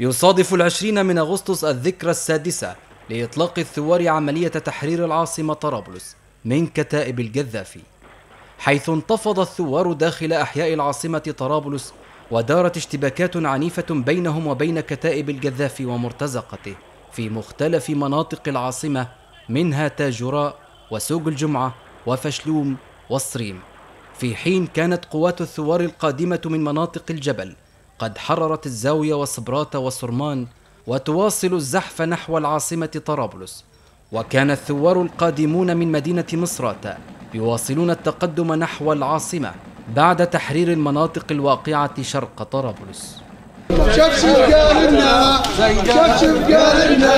يصادف العشرين من أغسطس الذكرى السادسة لإطلاق الثوار عملية تحرير العاصمة طرابلس من كتائب القذافي حيث انتفض الثوار داخل أحياء العاصمة طرابلس ودارت اشتباكات عنيفة بينهم وبين كتائب القذافي ومرتزقته في مختلف مناطق العاصمة منها تاجراء وسوق الجمعة وفشلوم والصريم في حين كانت قوات الثوار القادمة من مناطق الجبل قد حررت الزاوية وصبرات وصرمان وتواصل الزحف نحو العاصمة طرابلس وكان الثوار القادمون من مدينة مصراتة يواصلون التقدم نحو العاصمة بعد تحرير المناطق الواقعة شرق طرابلس. شفشف قال لنا شفشف قال لنا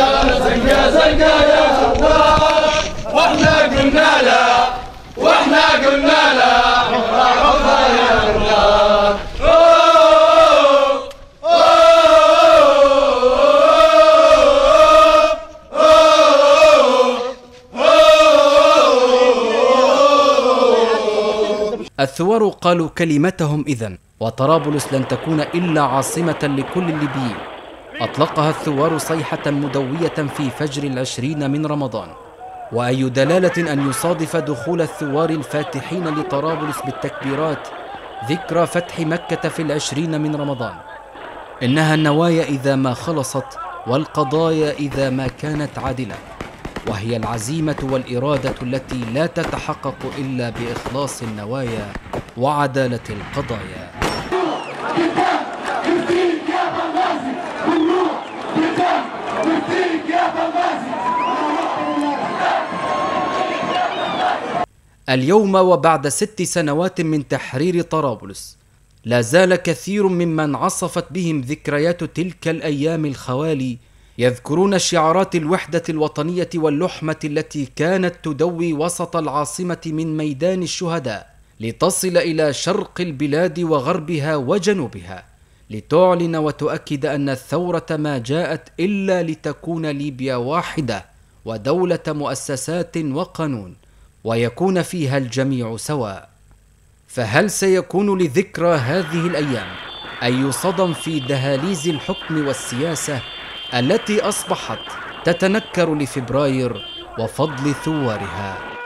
الثوار قالوا كلمتهم إذن وطرابلس لن تكون إلا عاصمة لكل الليبيين أطلقها الثوار صيحة مدوية في فجر العشرين من رمضان. وأي دلالة أن يصادف دخول الثوار الفاتحين لطرابلس بالتكبيرات ذكرى فتح مكة في العشرين من رمضان؟ إنها النوايا إذا ما خلصت والقضايا إذا ما كانت عادلة. وهي العزيمة والإرادة التي لا تتحقق إلا بإخلاص النوايا وعدالة القضايا. اليوم وبعد ست سنوات من تحرير طرابلس لا زال كثير ممن عصفت بهم ذكريات تلك الأيام الخوالي يذكرون شعارات الوحدة الوطنية واللحمة التي كانت تدوي وسط العاصمة من ميدان الشهداء لتصل إلى شرق البلاد وغربها وجنوبها لتعلن وتؤكد أن الثورة ما جاءت إلا لتكون ليبيا واحدة ودولة مؤسسات وقانون ويكون فيها الجميع سواء. فهل سيكون لذكرى هذه الأيام أي صدى في دهاليز الحكم والسياسة؟ التي أصبحت تتنكر لفبراير وفضل ثوارها.